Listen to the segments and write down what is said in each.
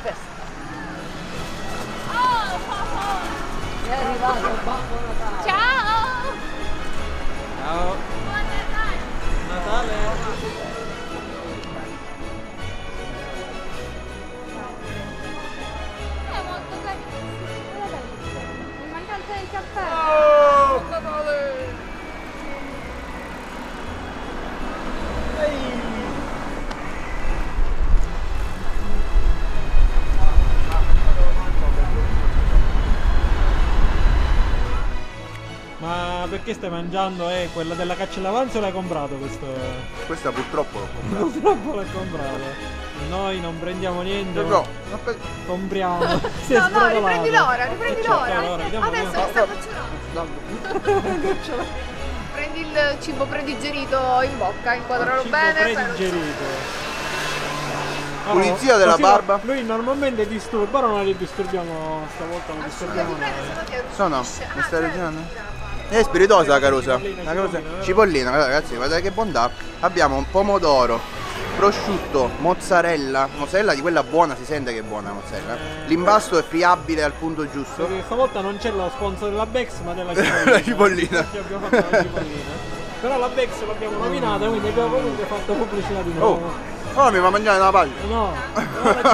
of us. Oh, Papa! Yeah, he loves perché stai mangiando? Eh, quella della caccia all'avanzo o l'hai comprato questo? Questa purtroppo l'ho comprata. Purtroppo l'hai comprato. Noi non prendiamo niente. No, aspetta. Compriamo. Si è No, no, sbrodolato. riprendila ora, riprendila Certo, ora. allora, vediamo Adesso mi sta facendo. Prendi il cibo predigerito in bocca, inquadralo bene. predigerito. Pulizia della barba. Lui normalmente disturba, ora non li disturbiamo stavolta, non disturbiamo ti arrostisce. Sono? Mi Ah, stai certo. È spiritosa la carosa. Cipollina, La carosa. cipollina, ragazzi, guardate che bontà. Abbiamo un pomodoro, prosciutto, mozzarella. Mozzarella di quella buona, si sente che è buona la mozzarella. L'impasto è friabile al punto giusto. Perché stavolta non c'è lo sponsor della Bex ma della La cipollina. la cipollina. Però la Bex l'abbiamo nominata, quindi abbiamo comunque fatto pubblicità di nuovo. Oh, ora mi fa mangiare una paglia. No,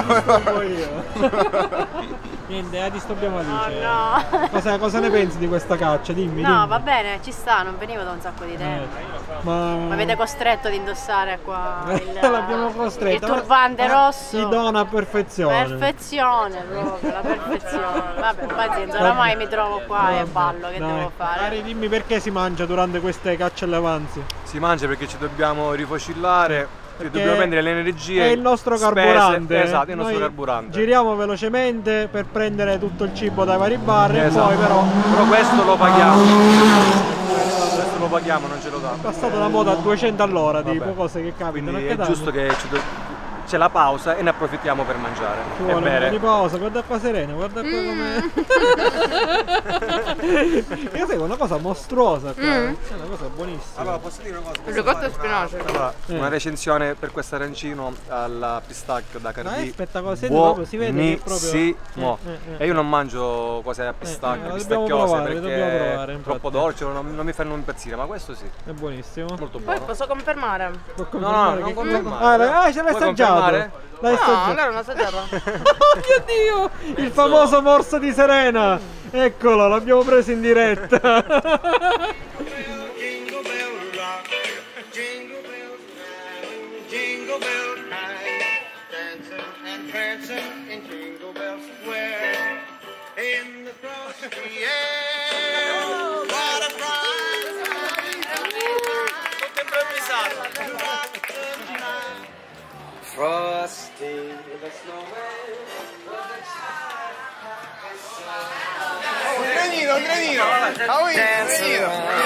disturbo io. Niente, la disturbiamo Alice. Oh no. Cosa, cosa ne pensi di questa caccia? Dimmi. No, dimmi. va bene, ci sta, non venivo da un sacco di Eh, tempo. ma... Mi avete costretto ad indossare qua il, L'abbiamo costretto. il turbante ma- rosso. Si dona a perfezione. Perfezione proprio, la perfezione. Vabbè, pazienza, oramai mi trovo qua e ballo, che Dai. devo fare? Ari, dimmi perché si mangia durante queste cacce alle avanzi. Si mangia perché ci dobbiamo rifocillare, dobbiamo prendere le energie. È il nostro spese- carburante. Esatto, è il nostro Noi carburante. Giriamo velocemente per prendere tutto il cibo dai vari bar Esatto. e poi però Però questo lo paghiamo. Questo lo paghiamo, non ce lo dà. è passata la moda a 200 all'ora, tipo cose che capitano Quindi è giusto che ci do- c'è la pausa e ne approfittiamo per mangiare. Ci e vuole un po' bere. di pausa, guarda qua Serena, guarda qua come. Io sai, è una cosa mostruosa qua. Mm. È una cosa buonissima. Allora, posso dire una cosa? Il risotto e spinaci. Allora, Eh. una recensione per questo arancino alla pistacchio da Ma è Cardi. spettacolare, senti proprio, si vede che è proprio. Buonissimo. Eh, eh, eh. E io non mangio cose a eh, pistacchio, la pistacchiose dobbiamo provare, perché provare, è troppo dolce, non, non mi fanno impazzire, ma questo sì, È buonissimo. molto Poi buono. posso confermare? Può No, no, confermare non che- confermare. Ah, ah, ce l'hai assaggiato. Confermare? L'hai No, assaggiato. allora non assaggiato. Oh mio Dio! Il famoso morso di Serena! Eccolo, l'abbiamo preso in diretta! Jingle bell rock, jingle was a child. Un trenino, un trenino. Ah, oui, un trenino.